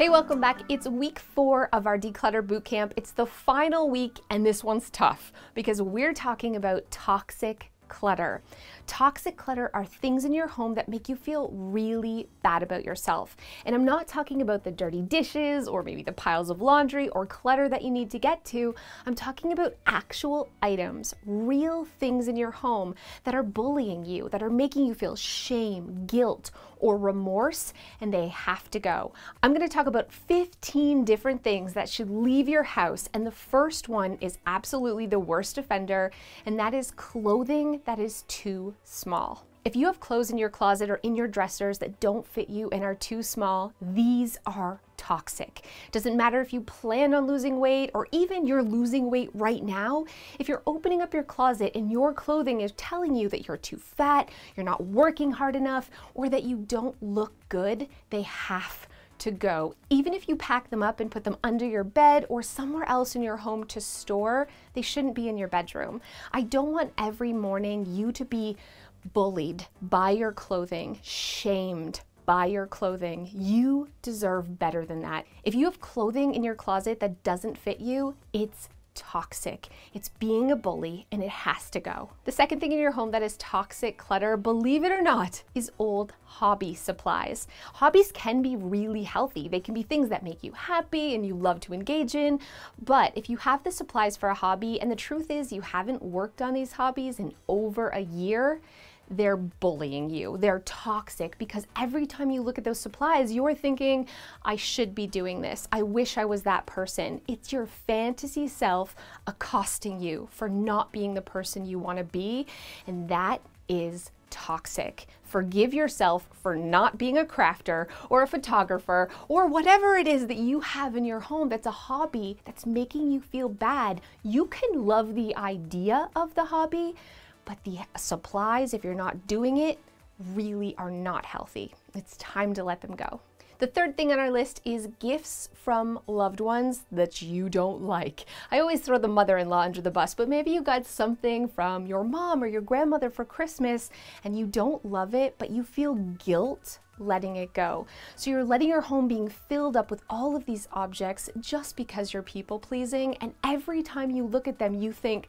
Hey, welcome back. It's week four of our Declutter Bootcamp. It's the final week, and this one's tough because we're talking about toxic clutter. Toxic clutter are things in your home that make you feel really bad about yourself. And I'm not talking about the dirty dishes or maybe the piles of laundry or clutter that you need to get to. I'm talking about actual items, real things in your home that are bullying you, that are making you feel shame, guilt, or remorse, and they have to go. I'm going to talk about 15 different things that should leave your house, and the first one is absolutely the worst offender, and that is clothing that is too small. If you have clothes in your closet or in your dressers that don't fit you and are too small, these are toxic. Doesn't matter if you plan on losing weight or even you're losing weight right now. If you're opening up your closet and your clothing is telling you that you're too fat, you're not working hard enough, or that you don't look good, they have to go. Even if you pack them up and put them under your bed or somewhere else in your home to store, they shouldn't be in your bedroom. I don't want every morning you to be bullied by your clothing, shamed by your clothing. You deserve better than that. If you have clothing in your closet that doesn't fit you, it's toxic. It's being a bully and it has to go. The second thing in your home that is toxic clutter, believe it or not, is old hobby supplies. Hobbies can be really healthy. They can be things that make you happy and you love to engage in. But if you have the supplies for a hobby and the truth is you haven't worked on these hobbies in over a year, they're bullying you. They're toxic because every time you look at those supplies, you're thinking, I should be doing this. I wish I was that person. It's your fantasy self accosting you for not being the person you want to be. And that is toxic. Forgive yourself for not being a crafter or a photographer or whatever it is that you have in your home that's a hobby that's making you feel bad. You can love the idea of the hobby, but the supplies, if you're not doing it, really are not healthy. It's time to let them go. The third thing on our list is gifts from loved ones that you don't like. I always throw the mother-in-law under the bus, but maybe you got something from your mom or your grandmother for Christmas and you don't love it, but you feel guilt letting it go. So you're letting your home being filled up with all of these objects just because you're people pleasing. And every time you look at them, you think,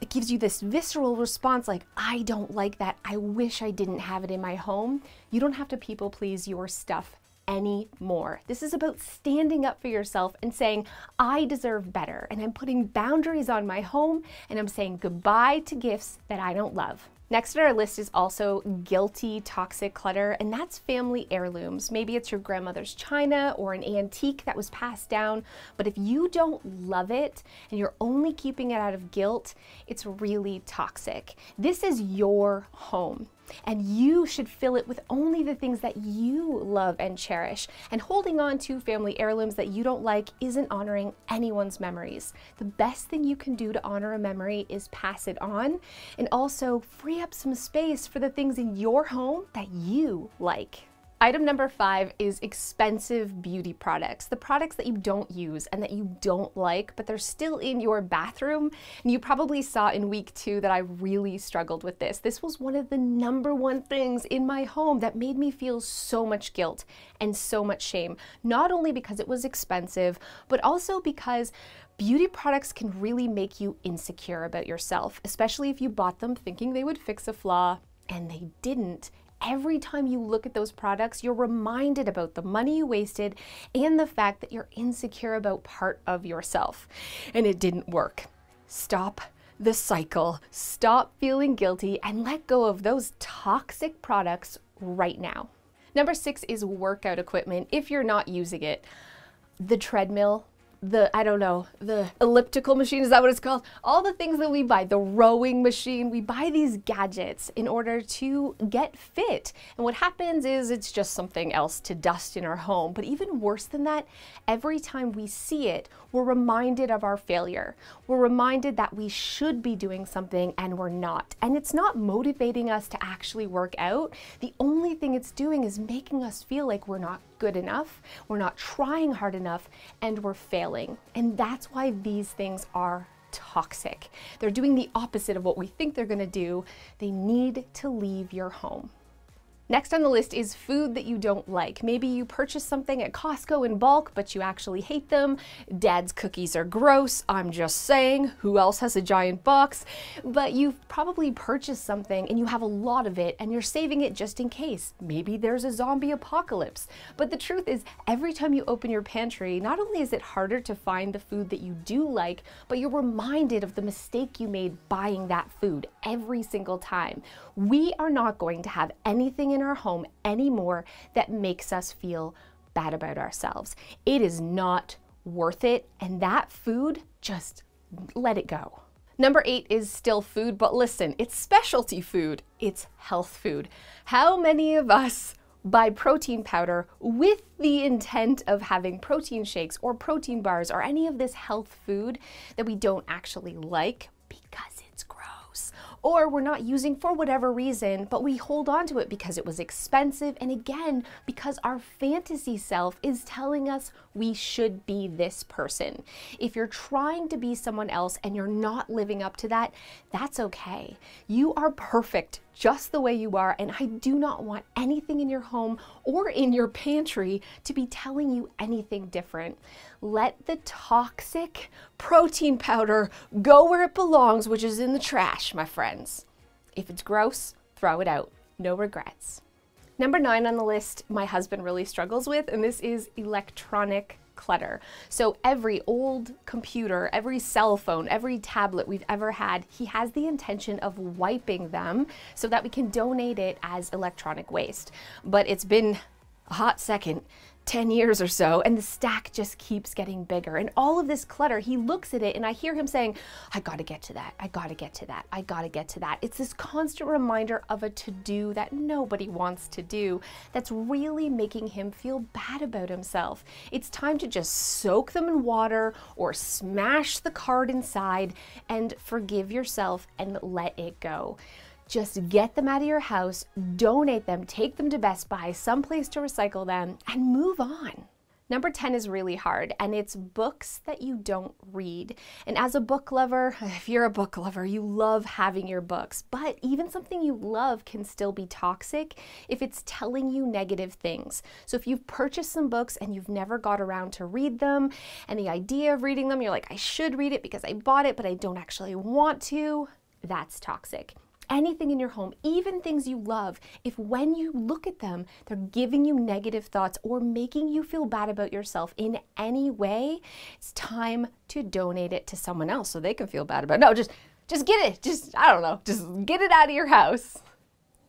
it gives you this visceral response like, I don't like that. I wish I didn't have it in my home. You don't have to people please your stuff anymore. This is about standing up for yourself and saying, I deserve better. And I'm putting boundaries on my home and I'm saying goodbye to gifts that I don't love. Next on our list is also guilty toxic clutter, and that's family heirlooms. Maybe it's your grandmother's china or an antique that was passed down, but if you don't love it and you're only keeping it out of guilt, it's really toxic. This is your home and you should fill it with only the things that you love and cherish. And holding on to family heirlooms that you don't like isn't honoring anyone's memories. The best thing you can do to honor a memory is pass it on and also free up some space for the things in your home that you like. Item number five is expensive beauty products. The products that you don't use and that you don't like, but they're still in your bathroom. And you probably saw in week two that I really struggled with this. This was one of the number one things in my home that made me feel so much guilt and so much shame. Not only because it was expensive, but also because Beauty products can really make you insecure about yourself, especially if you bought them thinking they would fix a flaw and they didn't every time you look at those products, you're reminded about the money you wasted and the fact that you're insecure about part of yourself. And it didn't work. Stop the cycle. Stop feeling guilty and let go of those toxic products right now. Number six is workout equipment if you're not using it. The treadmill, the, I don't know, the elliptical machine, is that what it's called? All the things that we buy, the rowing machine, we buy these gadgets in order to get fit. And what happens is it's just something else to dust in our home. But even worse than that, every time we see it, we're reminded of our failure. We're reminded that we should be doing something and we're not. And it's not motivating us to actually work out. The only thing it's doing is making us feel like we're not good enough, we're not trying hard enough, and we're failing. And that's why these things are toxic. They're doing the opposite of what we think they're gonna do. They need to leave your home. Next on the list is food that you don't like. Maybe you purchase something at Costco in bulk, but you actually hate them. Dad's cookies are gross. I'm just saying, who else has a giant box? But you've probably purchased something and you have a lot of it and you're saving it just in case. Maybe there's a zombie apocalypse. But the truth is, every time you open your pantry, not only is it harder to find the food that you do like, but you're reminded of the mistake you made buying that food every single time. We are not going to have anything in in our home anymore that makes us feel bad about ourselves. It is not worth it. And that food, just let it go. Number eight is still food, but listen, it's specialty food. It's health food. How many of us buy protein powder with the intent of having protein shakes or protein bars or any of this health food that we don't actually like because or we're not using for whatever reason, but we hold on to it because it was expensive. And again, because our fantasy self is telling us we should be this person. If you're trying to be someone else and you're not living up to that, that's okay. You are perfect just the way you are, and I do not want anything in your home or in your pantry to be telling you anything different. Let the toxic protein powder go where it belongs, which is in the trash, my friends. If it's gross, throw it out. No regrets. Number nine on the list, my husband really struggles with, and this is electronic clutter. So every old computer, every cell phone, every tablet we've ever had, he has the intention of wiping them so that we can donate it as electronic waste. But it's been a hot second 10 years or so, and the stack just keeps getting bigger. And all of this clutter, he looks at it and I hear him saying, I gotta get to that, I gotta get to that, I gotta get to that. It's this constant reminder of a to do that nobody wants to do that's really making him feel bad about himself. It's time to just soak them in water or smash the card inside and forgive yourself and let it go. Just get them out of your house, donate them, take them to Best Buy, someplace to recycle them, and move on. Number 10 is really hard, and it's books that you don't read. And as a book lover, if you're a book lover, you love having your books, but even something you love can still be toxic if it's telling you negative things. So if you've purchased some books and you've never got around to read them, and the idea of reading them, you're like, I should read it because I bought it, but I don't actually want to, that's toxic anything in your home, even things you love, if when you look at them, they're giving you negative thoughts or making you feel bad about yourself in any way, it's time to donate it to someone else so they can feel bad about it. No, just just get it. Just I don't know, just get it out of your house.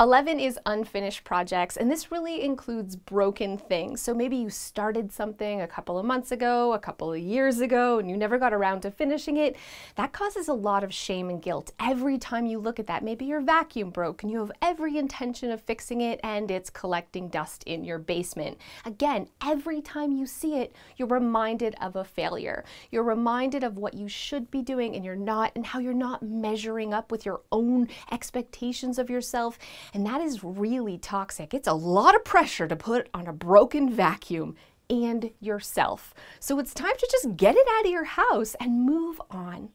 11 is unfinished projects, and this really includes broken things. So maybe you started something a couple of months ago, a couple of years ago, and you never got around to finishing it. That causes a lot of shame and guilt every time you look at that. Maybe your vacuum broke and you have every intention of fixing it and it's collecting dust in your basement. Again, every time you see it, you're reminded of a failure. You're reminded of what you should be doing and you're not, and how you're not measuring up with your own expectations of yourself and that is really toxic. It's a lot of pressure to put on a broken vacuum and yourself. So it's time to just get it out of your house and move on.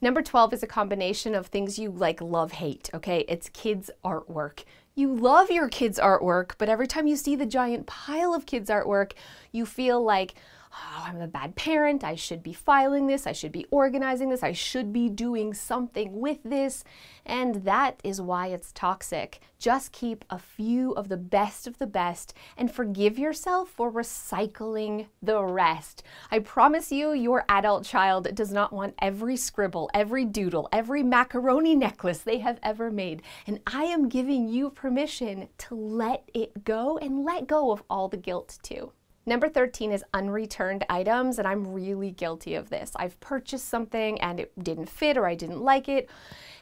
Number 12 is a combination of things you like, love, hate, okay? It's kids' artwork. You love your kids' artwork, but every time you see the giant pile of kids' artwork, you feel like, oh, I'm a bad parent, I should be filing this, I should be organizing this, I should be doing something with this. And that is why it's toxic. Just keep a few of the best of the best and forgive yourself for recycling the rest. I promise you, your adult child does not want every scribble, every doodle, every macaroni necklace they have ever made. And I am giving you permission to let it go and let go of all the guilt too. Number 13 is unreturned items, and I'm really guilty of this. I've purchased something and it didn't fit or I didn't like it,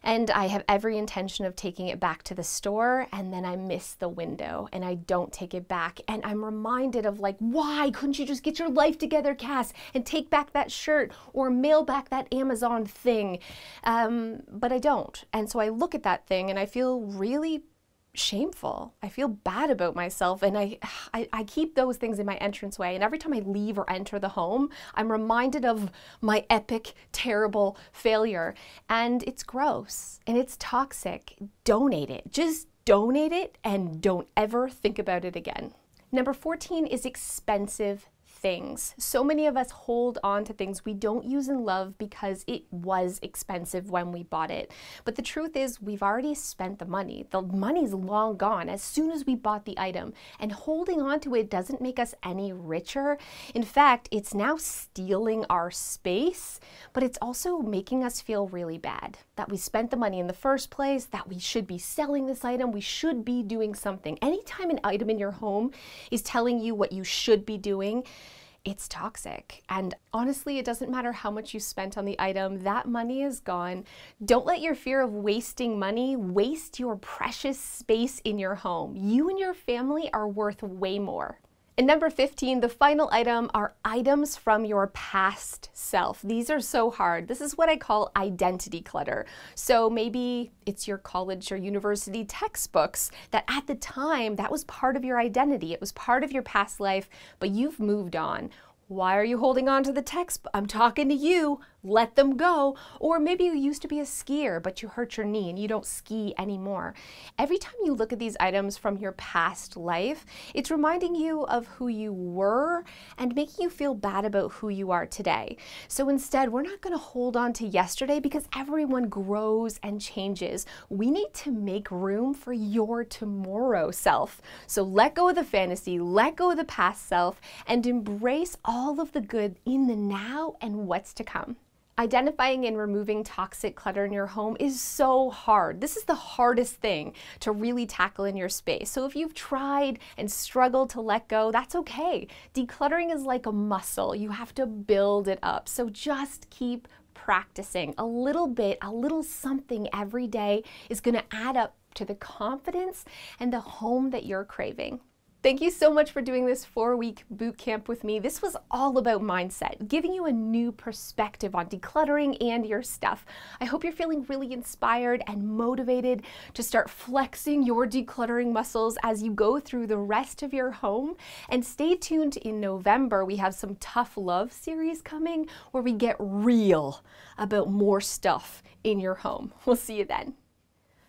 and I have every intention of taking it back to the store, and then I miss the window and I don't take it back. And I'm reminded of, like, why couldn't you just get your life together, Cas, and take back that shirt or mail back that Amazon thing? Um, but I don't. And so I look at that thing and I feel really shameful. I feel bad about myself and I, I, I keep those things in my entranceway and every time I leave or enter the home, I'm reminded of my epic terrible failure and it's gross and it's toxic. Donate it. Just donate it and don't ever think about it again. Number 14 is expensive things. So many of us hold on to things we don't use and love because it was expensive when we bought it. But the truth is, we've already spent the money. The money's long gone as soon as we bought the item. And holding on to it doesn't make us any richer. In fact, it's now stealing our space, but it's also making us feel really bad that we spent the money in the first place, that we should be selling this item, we should be doing something. Anytime an item in your home is telling you what you should be doing, it's toxic. And honestly, it doesn't matter how much you spent on the item, that money is gone. Don't let your fear of wasting money waste your precious space in your home. You and your family are worth way more. And number 15, the final item are items from your past self. These are so hard. This is what I call identity clutter. So maybe it's your college or university textbooks that at the time that was part of your identity. It was part of your past life, but you've moved on. Why are you holding on to the text? I'm talking to you let them go. Or maybe you used to be a skier, but you hurt your knee and you don't ski anymore. Every time you look at these items from your past life, it's reminding you of who you were and making you feel bad about who you are today. So instead, we're not going to hold on to yesterday because everyone grows and changes. We need to make room for your tomorrow self. So let go of the fantasy, let go of the past self, and embrace all of the good in the now and what's to come. Identifying and removing toxic clutter in your home is so hard. This is the hardest thing to really tackle in your space. So if you've tried and struggled to let go, that's okay. Decluttering is like a muscle. You have to build it up. So just keep practicing. A little bit, a little something every day is going to add up to the confidence and the home that you're craving. Thank you so much for doing this four week boot camp with me. This was all about mindset, giving you a new perspective on decluttering and your stuff. I hope you're feeling really inspired and motivated to start flexing your decluttering muscles as you go through the rest of your home. And stay tuned in November. We have some tough love series coming where we get real about more stuff in your home. We'll see you then.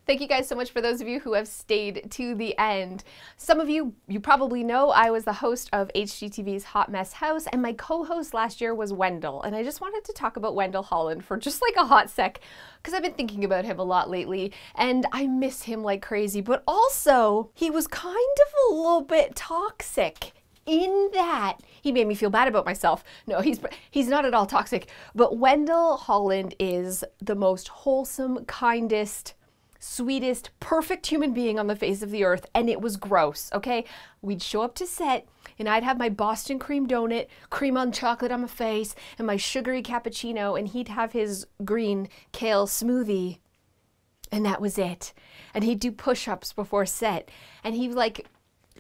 Thank you guys so much for those of you who have stayed to the end. Some of you, you probably know I was the host of HGTV's Hot Mess House, and my co-host last year was Wendell. And I just wanted to talk about Wendell Holland for just like a hot sec, because I've been thinking about him a lot lately, and I miss him like crazy. But also, he was kind of a little bit toxic in that he made me feel bad about myself. No, he's he's not at all toxic. But Wendell Holland is the most wholesome, kindest, sweetest, perfect human being on the face of the earth, and it was gross, okay? We'd show up to set, and I'd have my Boston cream donut, cream on chocolate on my face, and my sugary cappuccino, and he'd have his green kale smoothie, and that was it. And he'd do push ups before set, and he like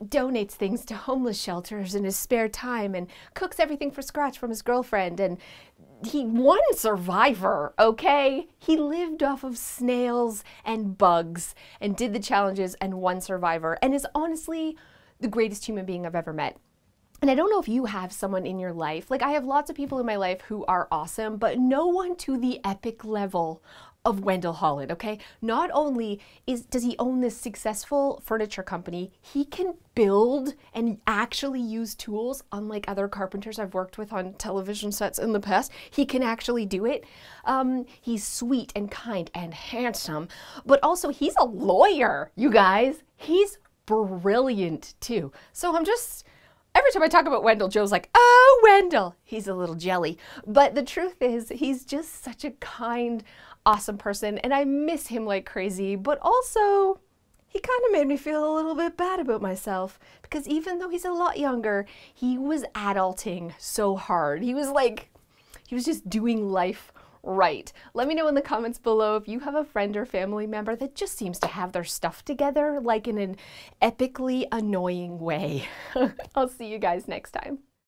donates things to homeless shelters in his spare time and cooks everything from scratch from his girlfriend and he won Survivor, okay? He lived off of snails and bugs and did the challenges and won Survivor and is honestly the greatest human being I've ever met. And I don't know if you have someone in your life, like I have lots of people in my life who are awesome, but no one to the epic level of Wendell Holland, okay? Not only is does he own this successful furniture company, he can build and actually use tools unlike other carpenters I've worked with on television sets in the past. He can actually do it. Um, he's sweet and kind and handsome, but also he's a lawyer, you guys. He's brilliant too. So I'm just Every time I talk about Wendell, Joe's like, oh, Wendell. He's a little jelly. But the truth is, he's just such a kind, awesome person, and I miss him like crazy, but also he kind of made me feel a little bit bad about myself because even though he's a lot younger, he was adulting so hard. He was like, he was just doing life right. Let me know in the comments below if you have a friend or family member that just seems to have their stuff together, like in an epically annoying way. I'll see you guys next time.